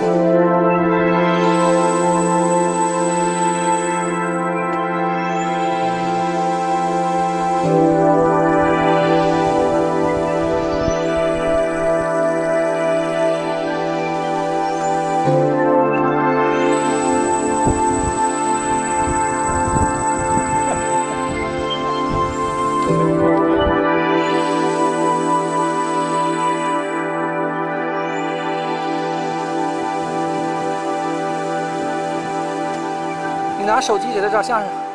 Música 把手机给他照相声。